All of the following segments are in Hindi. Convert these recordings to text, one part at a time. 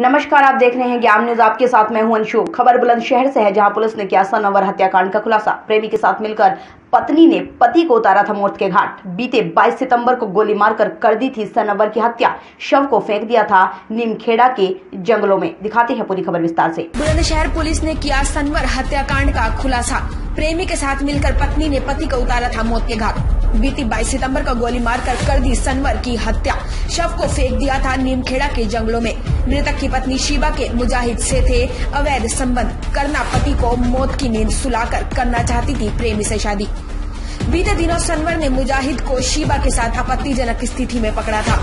नमस्कार, आप देख रहे हैं ज्ञान न्यूज़। आपके साथ मैं हूँ अंशु। खबर बुलंदशहर से है, जहाँ पुलिस ने किया सनवर हत्याकांड का खुलासा। प्रेमी के साथ मिलकर पत्नी ने पति को उतारा था मौत के घाट। बीते 22 सितंबर को गोली मारकर कर दी थी सनवर की हत्या। शव को फेंक दिया था निमखेड़ा के जंगलों में। दिखाते हैं पूरी खबर विस्तार से। बुलंदशहर पुलिस ने किया सनवर हत्याकांड का खुलासा। प्रेमी के साथ मिलकर पत्नी ने पति को उतारा था मौत के घाट। बीती 22 सितंबर को गोली मारकर कर दी सनवर की हत्या। शव को फेंक दिया था नीमखेड़ा के जंगलों में। मृतक की पत्नी शिवा के मुजाहिद से थे अवैध संबंध। करना पति को मौत की नींद सुलाकर करना चाहती थी प्रेमी से शादी। बीते दिनों सनवर ने मुजाहिद को शिवा के साथ आपत्तिजनक स्थिति में पकड़ा था।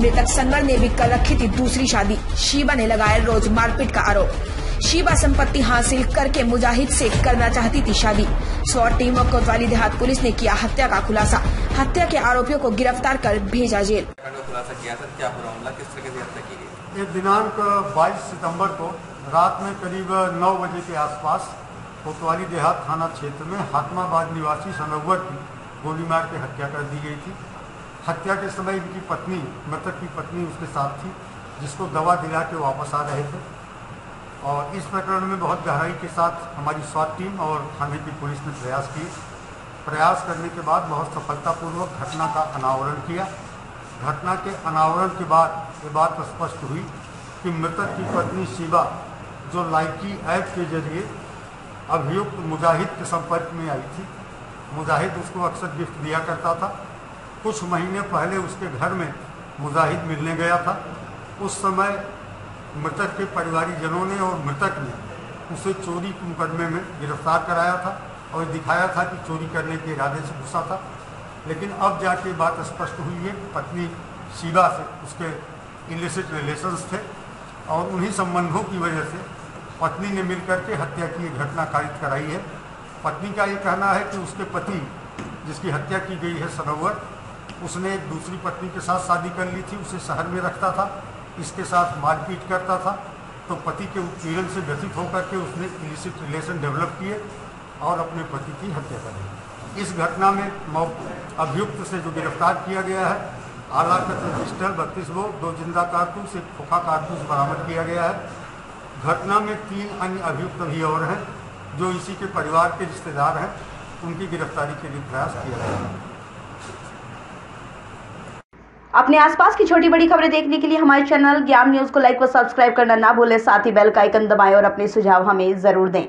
मृतक सनवर ने भी कर रखी थी दूसरी शादी। शिवा ने लगाया रोज मारपीट का आरोप। शिवा संपत्ति हासिल करके मुजाहिद से करना चाहती थी शादी। स्वाट टीम और कोतवाली देहात पुलिस ने किया हत्या का खुलासा। हत्या के आरोपियों को गिरफ़्तार कर भेजा जेल। खुलासा किया था क्या पूरा मामला किस तरह से हत्या की गई? ये दिनांक 22 सितंबर को रात में करीब 9 बजे के आसपास कोतवाली देहात थाना क्षेत्र में हातमाबाद निवासी सनवर की गोली मार के हत्या कर दी गई थी। हत्या के समय इनकी पत्नी मृतक की पत्नी उसके साथ थी जिसको दवा दिला के वापस आ रहे थे। और इस प्रकरण में बहुत गहराई के साथ हमारी स्वास्थ्य टीम और थाने की पुलिस ने प्रयास किए। प्रयास करने के बाद बहुत सफलतापूर्वक घटना का अनावरण किया। घटना के अनावरण के बाद ये बात स्पष्ट हुई कि मृतक की पत्नी शिवा, जो लाइकी ऐप के ज़रिए अभियुक्त मुजाहिद के संपर्क में आई थी, मुजाहिद उसको अक्सर गिफ्ट दिया करता था। कुछ महीने पहले उसके घर में मुजाहिद मिलने गया था। उस समय मृतक के परिवारीजनों ने और मृतक ने उसे चोरी के मुकदमे में गिरफ़्तार कराया था और दिखाया था कि चोरी करने के इरादे से गुस्सा था। लेकिन अब जाके बात स्पष्ट हुई है पत्नी शिवा से उसके इलिसिट रिलेशंस थे और उन्हीं संबंधों की वजह से पत्नी ने मिलकर के हत्या की घटना कारित कराई है। पत्नी का ये कहना है कि उसके पति, जिसकी हत्या की गई है सरोवर, उसने एक दूसरी पत्नी के साथ शादी कर ली थी, उसे शहर में रखता था। इसके साथ मारपीट करता था तो पति के उत्पीड़न से व्यथित होकर के उसने इलिसिट रिलेशन डेवलप किए और अपने पति की हत्या कर दी। इस घटना में अभियुक्त से जो गिरफ़्तार किया गया है, आला पिस्टल, बत्तीस वो दो ज़िंदा कारतूस, एक खोखा कारतूस बरामद किया गया है। घटना में तीन अन्य अभियुक्त भी और हैं, जो इसी के परिवार के रिश्तेदार हैं, उनकी गिरफ्तारी के लिए प्रयास किया गया है। अपने आसपास की छोटी बड़ी खबरें देखने के लिए हमारे चैनल ज्ञान न्यूज़ को लाइक व सब्सक्राइब करना ना भूलें। साथ ही बेल का आइकन दबाएँ और अपने सुझाव हमें ज़रूर दें।